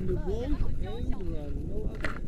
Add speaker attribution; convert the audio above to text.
Speaker 1: on the wall and run, no other.